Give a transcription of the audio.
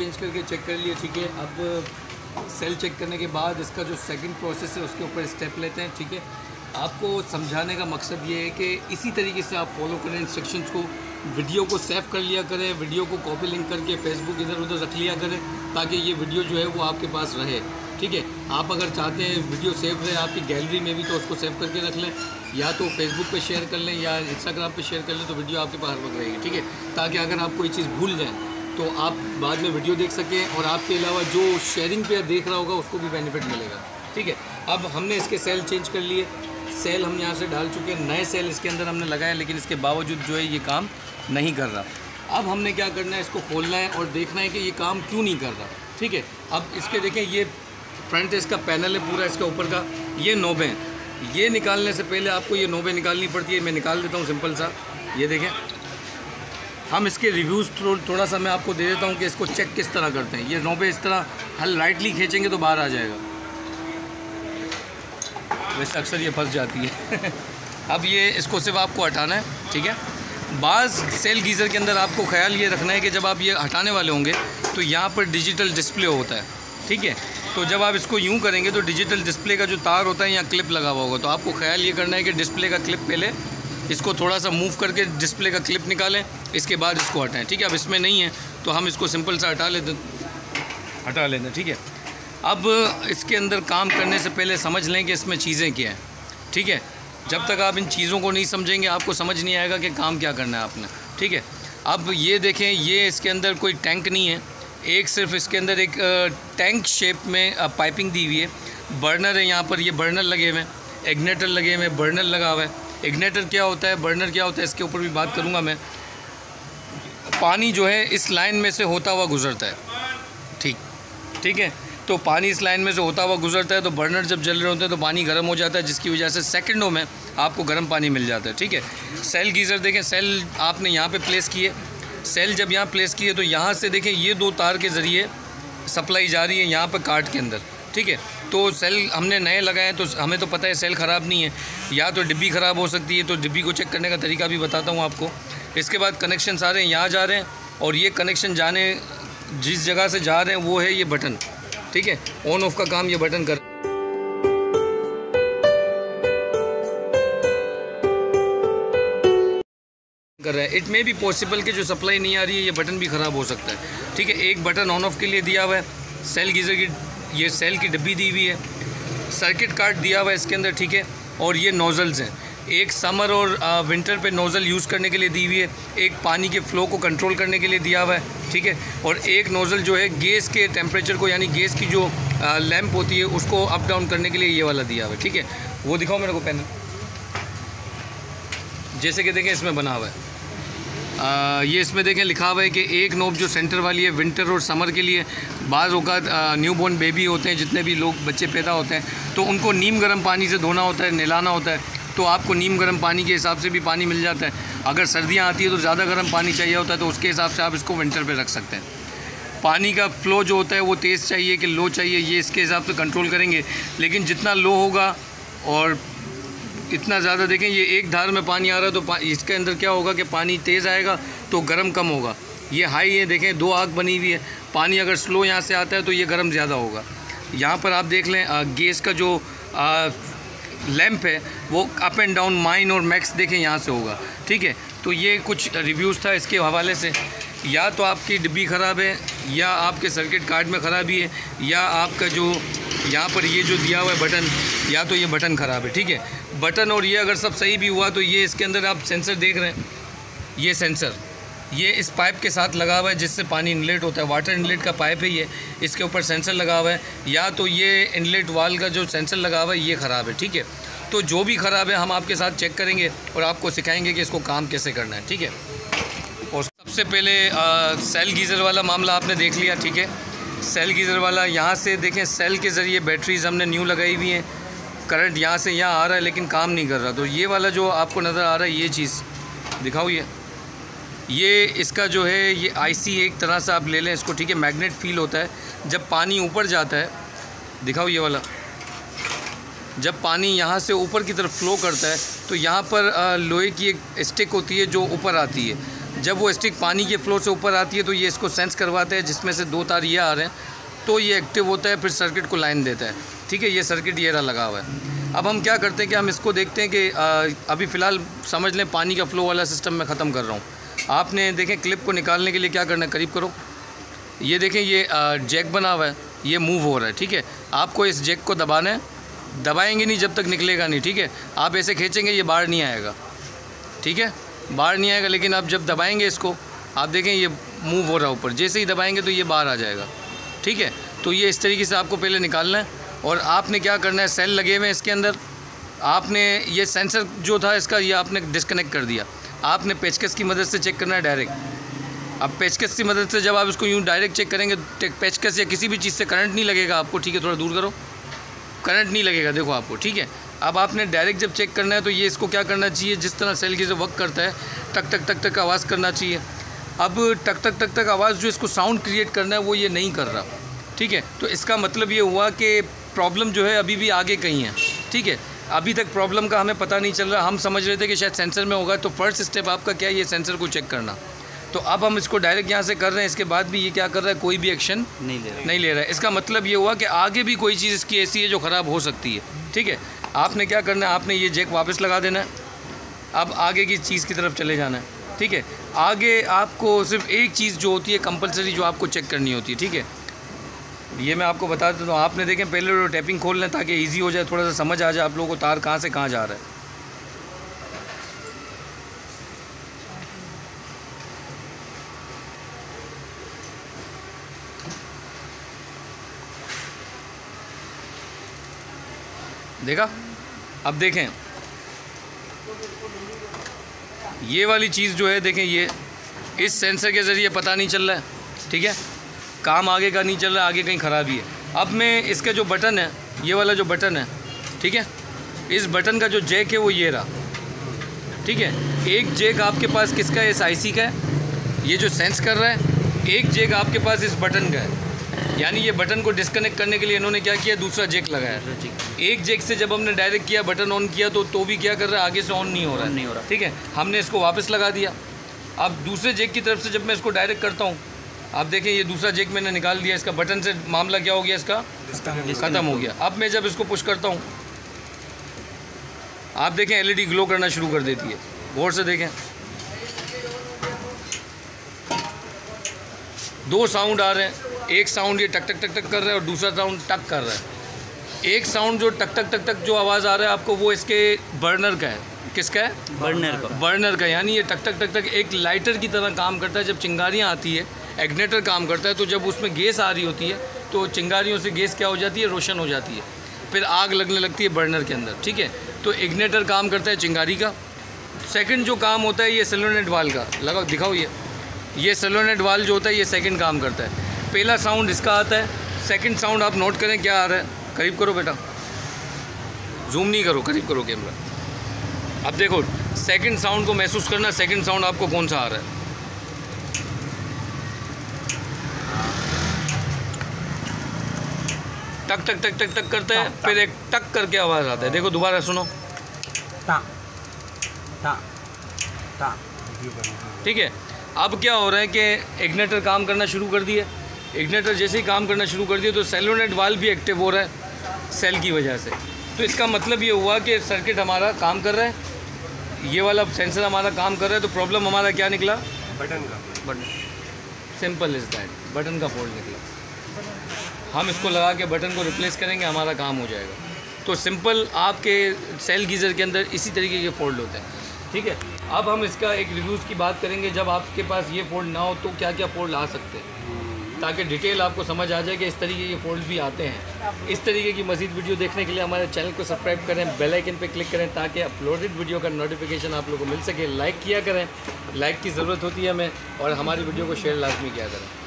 Change करके check कर लिए, ठीक है? अब सेल चेक करने के बाद इसका जो सेकंड प्रोसेस है, उसके ऊपर स्टेप लेते हैं, ठीक है? आपको समझाने का मकसद ये है कि इसी तरीके से आप फॉलो करें इंस्ट्रक्शंस को वीडियो को सेव कर लिया करें वीडियो को कॉपी लिंक करके फेसबुक इधर उधर रख लिया करें, ताकि ये वीडियो जो है वो आपके पास रहे, ठीक है? आप अगर चाहते हैं वीडियो सेव रहे आपकी गैलरी में भी तो उसको सेव करके रख लें, या तो फेसबुक पे शेयर कर लें, या इंस्टाग्राम पे शेयर कर लें तो वीडियो आपके पास वक्त रहेगी ठीक है? ताकि अगर आप कोई चीज़ भूल जाएँ तो आप बाद में वीडियो देख सकें और आपके अलावा जो शेयरिंग पे देख रहा होगा, उसको भी बेनिफिट मिलेगा। ठीक है? अब हमने इसके सेल चेंज कर लिए। सेल हम यहाँ से डाल चुके हैं। नए सेल इसके अंदर हमने लगाए, लेकिन इसके बावजूद जो है ये काम नहीं कर रहा। अब हमने क्या करना है, इसको खोलना है और देखना है कि ये काम क्यों नहीं कर रहा। ठीक है? अब इसके देखें, ये फ्रंट इसका पैनल है पूरा इसका ऊपर का। ये नोबे ये निकालने से पहले आपको ये नोबे निकालनी पड़ती है। मैं निकाल देता हूँ सिंपल सा। ये देखें। हम इसके रिव्यूज़ थो, थोड़ा सा मैं आपको दे देता हूँ कि इसको चेक किस तरह करते हैं। ये नोबे इस तरह हल राइटली खींचेंगे तो बाहर आ जाएगा। वैसे अक्सर ये फंस जाती है। अब ये इसको सिर्फ़ आपको हटाना है ठीक है? बाज़ सेल गीज़र के अंदर आपको ख्याल ये रखना है कि जब आप ये हटाने वाले होंगे तो यहाँ पर डिजिटल डिस्प्ले होता है ठीक है? तो जब आप इसको यूँ करेंगे तो डिजिटल डिस्प्ले का जो तार होता है यहाँ क्लिप लगा हुआ होगा। तो आपको ख्याल ये करना है कि डिस्प्ले का क्लिप पहले इसको थोड़ा सा मूव करके डिस्प्ले का क्लिप निकालें इसके बाद इसको हटाएँ ठीक है? अब इसमें नहीं है तो हम इसको सिंपल सा हटा लेते हटा लेते ठीक है? अब इसके अंदर काम करने से पहले समझ लें कि इसमें चीज़ें क्या हैं ठीक है? जब तक आप इन चीज़ों को नहीं समझेंगे आपको समझ नहीं आएगा कि काम क्या करना है आपने ठीक है? अब ये देखें ये इसके अंदर कोई टैंक नहीं है एक सिर्फ़ इसके अंदर एक टैंक शेप में पाइपिंग दी हुई है। बर्नर है यहाँ पर ये बर्नर लगे हुए हैं एग्नेटर लगे हुए हैं बर्नर लगा हुआ है। इग्नेटर क्या होता है? बर्नर क्या होता है? इसके ऊपर भी बात करूँगा मैं। पानी जो है, इस लाइन में से होता हुआ गुजरता है। ठीक। ठीक है? तो पानी इस लाइन में से होता हुआ गुजरता है तो बर्नर जब जल रहे होते हैं तो पानी गर्म हो जाता है, जिसकी वजह से सेकंडों में आपको गर्म पानी मिल जाता है। ठीक है? सेल गीज़र देखें सेल आपने यहाँ पे प्लेस किए। सेल जब यहाँ प्लेस किए तो यहाँ से देखें, ये दो तार के ज़रिए सप्लाई जा रही है यहाँ पर कार्ड के अंदर। ठीक है? तो सेल हमने नए लगाए तो हमें तो पता है सेल ख़राब नहीं है। या तो डिब्बी ख़राब हो सकती है तो डिब्बी को चेक करने का तरीका भी बताता हूँ आपको। इसके बाद कनेक्शन सारे यहाँ जा रहे हैं, और ये कनेक्शन जाने, जिस जगह से जा रहे हैं, वो है ये बटन। ठीक है? ऑन ऑफ़ का काम ये बटन कर कर रहा है। इट मे भी पॉसिबल कि जो सप्लाई नहीं आ रही है, ये बटन भी ख़राब हो सकता है। ठीक है? एक बटन ऑन ऑफ़ के लिए दिया हुआ है। सेल गीज़र की ये सेल की डब्बी दी हुई है। सर्किट कार्ड दिया हुआ है इसके अंदर, ठीक है? और ये नोज़ल्स हैं। एक समर और विंटर पे नोज़ल यूज़ करने के लिए दी हुई है। एक पानी के फ़्लो को कंट्रोल करने के लिए दिया हुआ है, ठीक है? और एक नोज़ल जो है, गैस के टेम्परेचर को, यानी गैस की जो लैम्प होती है, उसको अप डाउन करने के लिए ये वाला दिया हुआ है, ठीक है? वो दिखाओ मेरे को पैनल। जैसे कि देखें, इसमें बना हुआ है। ये इसमें देखें, लिखा हुआ है कि एक नोब जो सेंटर वाली है विंटर और समर के लिए बाज़ अवत न्यू बॉर्न बेबी होते हैं, जितने भी लोग, बच्चे पैदा होते हैं तो उनको नीम गर्म पानी से धोना होता है, नहलाना होता है तो आपको नीम गर्म पानी के हिसाब से भी पानी मिल जाता है। अगर सर्दियाँ आती है तो ज़्यादा गर्म पानी चाहिए होता है तो उसके हिसाब से आप इसको विंटर पर रख सकते हैं। पानी का फ़्लो जो होता है, वो तेज़ चाहिए कि लो चाहिए, ये इसके हिसाब से कंट्रोल करेंगे। लेकिन जितना लो होगा और इतना ज़्यादा देखें, ये एक धार में पानी आ रहा है तो इसके अंदर क्या होगा कि पानी तेज़ आएगा तो गर्म कम होगा। ये हाई है, देखें, दो आग बनी हुई है। पानी अगर स्लो यहाँ से आता है तो ये गर्म ज़्यादा होगा। यहाँ पर आप देख लें गैस का जो लैम्प है, वो अप एंड डाउन, माइन और मैक्स देखें, यहाँ से होगा। ठीक है? तो ये कुछ रिव्यूज़ था इसके हवाले से। या तो आपकी डिब्बी ख़राब है, या आपके सर्किट कार्ड में ख़राबी है, या आपका जो यहाँ पर ये जो दिया हुआ है बटन या तो ये बटन ख़राब है ठीक है? बटन और ये अगर सब सही भी हुआ तो ये इसके अंदर आप सेंसर देख रहे हैं। ये सेंसर ये इस पाइप के साथ लगा हुआ है जिससे पानी इनलेट होता है। वाटर इनलेट का पाइप है ये इसके ऊपर सेंसर लगा हुआ है। या तो ये इनलेट वाल का जो सेंसर लगा हुआ है ये ख़राब है ठीक है? तो जो भी ख़राब है हम आपके साथ चेक करेंगे और आपको सिखाएँगे कि इसको काम कैसे करना है ठीक है? और सबसे पहले आ, सेल गीज़र वाला मामला आपने देख लिया ठीक है? सेल गीज़र वाला, यहाँ से देखें, सेल के ज़रिए बैटरीज हमने न्यू लगाई हुई हैं। करंट यहाँ से यहाँ आ रहा है, लेकिन काम नहीं कर रहा। तो ये वाला जो आपको नज़र आ रहा है, ये चीज़ दिखाओ ये। ये इसका जो है, ये आईसी एक तरह से आप ले लें, इसको ठीक है मैग्नेट फील होता है। जब पानी ऊपर जाता है, दिखाओ ये वाला। जब पानी यहाँ से ऊपर की तरफ़ फ्लो करता है तो यहाँ पर लोहे की एक स्टिक होती है जो ऊपर आती है। जब वो स्टिक पानी के फ्लो से ऊपर आती है तो ये इसको सेंस करवाते हैं, जिसमें से दो तार ये आ रहे हैं तो ये एक्टिव होता है, फिर सर्किट को लाइन देता है। ठीक है, ये सर्किट ये रहा लगा हुआ है। अब हम क्या करते हैं कि हम इसको देखते हैं कि अभी फ़िलहाल समझ लें पानी का फ़्लो वाला सिस्टम मैं ख़त्म कर रहा हूँ। आपने देखें, क्लिप को निकालने के लिए क्या करना है, करीब करो। ये देखें, ये जैक बना हुआ है, ये मूव हो रहा है, ठीक है। आपको इस जैक को दबाना है, दबाएँगे नहीं जब तक निकलेगा नहीं, ठीक है। आप ऐसे खींचेंगे, ये बाहर नहीं आएगा, ठीक है। बाहर नहीं आएगा, लेकिन आप जब दबाएँगे इसको, आप देखें ये मूव हो रहा है ऊपर। जैसे ही दबाएँगे तो ये बाहर आ जाएगा। ठीक है? तो ये इस तरीके से आपको पहले निकालना है। और आपने क्या करना है? सेल लगे हुए हैं इसके अंदर। आपने ये सेंसर जो था इसका, ये आपने डिसकनेक्ट कर दिया। आपने पेचकस की मदद से चेक करना है डायरेक्ट अब पेचकस की मदद से जब आप इसको यूँ डायरेक्ट चेक करेंगे पेचकस या किसी भी चीज़ से करंट नहीं लगेगा आपको। ठीक है? थोड़ा दूर करो। करंट नहीं लगेगा, देखो आपको। ठीक है? अब आपने डायरेक्ट जब चेक करना है तो ये इसको क्या करना चाहिए? जिस तरह सेल की जो वर्क करता है टक टक टक टक आवाज़ करना चाहिए। अब टक टक टक टक आवाज़ जो इसको साउंड क्रिएट करना है वो ये नहीं कर रहा। ठीक है? तो इसका मतलब ये हुआ कि प्रॉब्लम जो है अभी भी आगे कहीं है। ठीक है? अभी तक प्रॉब्लम का हमें पता नहीं चल रहा। हम समझ रहे थे कि शायद सेंसर में होगा तो फ़र्स्ट स्टेप आपका क्या है? ये सेंसर को चेक करना। तो अब हम इसको डायरेक्ट यहाँ से कर रहे हैं। इसके बाद भी ये क्या कर रहा है? कोई भी एक्शन नहीं ले रहा नहीं ले रहा है। इसका मतलब ये हुआ कि आगे भी कोई चीज़ इसकी ऐसी है जो ख़राब हो सकती है। ठीक है? आपने क्या करना है? आपने ये जैक वापस लगा देना है। अब आगे की चीज़ की तरफ़ चले जाना है। ठीक है? आगे आपको सिर्फ़ एक चीज़ जो होती है कंपलसरी जो आपको चेक करनी होती है। ठीक है? ये मैं आपको बता देता हूँ। आपने देखें, पहले टैपिंग खोल लें ताकि ईजी हो जाए, थोड़ा सा समझ आ जाए आप लोगों को तार कहाँ से कहाँ जा रहा है। देखा? अब देखें। ये वाली चीज़ जो है, देखें, ये इस सेंसर के ज़रिए पता नहीं चल रहा है, ठीक है? काम आगे का नहीं चल रहा, आगे कहीं ख़राबी है। अब मैं इसका जो बटन है, ये वाला जो बटन है, ठीक है? इस बटन का जो जैक है, वो ये रहा, ठीक है? एक जैक आपके पास किसका है? इस आईसी का है। ये जो सेंस कर रहा है, एक जैक आपके पास इस बटन का है। यानी ये बटन को डिस्कनेक्ट करने के लिए इन्होंने क्या किया? दूसरा जेक लगाया। एक जेक से जब हमने डायरेक्ट किया बटन ऑन किया तो तो भी क्या कर रहा है? आगे से ऑन नहीं हो रहा नहीं हो रहा। ठीक है? हमने इसको वापस लगा दिया। अब दूसरे जेक की तरफ़ से जब मैं इसको डायरेक्ट करता हूँ आप देखें ये दूसरा जेक मैंने निकाल दिया। इसका बटन से मामला क्या हो गया इसका? ख़त्म हो गया। अब मैं जब इसको पुश करता हूँ आप देखें एलईडी ग्लो करना शुरू कर देती है। गौर से देखें। दो साउंड आ रहे हैं। एक साउंड ये टक टक टक टक कर रहा है और दूसरा साउंड टक कर रहा है। एक साउंड जो टक टक टक टक जो आवाज़ आ रहा है आपको वो इसके बर्नर का है। किसका है? बर्नर का। बर्नर का यानी ये टक टक टक टक एक लाइटर की तरह काम करता है। जब चिंगारियाँ आती है एग्नेटर काम करता है तो जब उसमें गैस आ रही होती है तो चिंगारियों से गैस क्या हो जाती है? रोशन हो जाती है। फिर आग लगने लगती है बर्नर के अंदर ठीक है? तो इग्नेटर काम करता है चिंगारी का। सेकंड जो काम होता है ये सेलोनेट वाल का। लगाओ दिखाओ ये। ये सेलोनेट वाल जो होता है ये सेकंड काम करता है। पहला साउंड इसका आता है। सेकंड साउंड आप नोट करें क्या आ रहा है। करीब करो बेटा। जूम नहीं करो करीब करो कैमरा अब देखो सेकंड साउंड को महसूस करना सेकंड साउंड आपको कौन सा आ रहा है? टक टक टक टक टक करते हैं फिर एक टक करके आवाज़ आता है। देखो दोबारा सुनो। ठीक है। अब क्या हो रहा है कि इग्नेटर काम करना शुरू कर दिया। इग्नेटर जैसे ही काम करना शुरू कर दिया तो सेलोनेट वाल भी एक्टिव हो रहा है सेल की वजह से। तो इसका मतलब ये हुआ कि सर्किट हमारा काम कर रहा है। ये वाला सेंसर हमारा काम कर रहा है तो प्रॉब्लम हमारा क्या निकला? बटन का। Button simple is that button का फोल्ड निकला। हम इसको लगा के बटन को रिप्लेस करेंगे हमारा काम हो जाएगा। तो सिंपल आपके सेल गीज़र के अंदर इसी तरीके के फोल्ड होते हैं। ठीक है? अब हम इसका एक रिव्यूज़ की बात करेंगे। जब आपके पास ये फोल्ड ना हो तो क्या क्या फोल्ड आ सकते हैं? ताकि डिटेल आपको समझ आ जाए कि इस तरीके के फोल्ड भी आते हैं। इस तरीके की मजीद वीडियो देखने के लिए हमारे चैनल को सब्सक्राइब करें, बेल आइकन पर क्लिक करें ताकि अपलोडेड वीडियो का नोटिफिकेशन आप लोगों को मिल सके। लाइक किया करें। लाइक की ज़रूरत होती है हमें और हमारी वीडियो को शेयर लाजमी किया करें।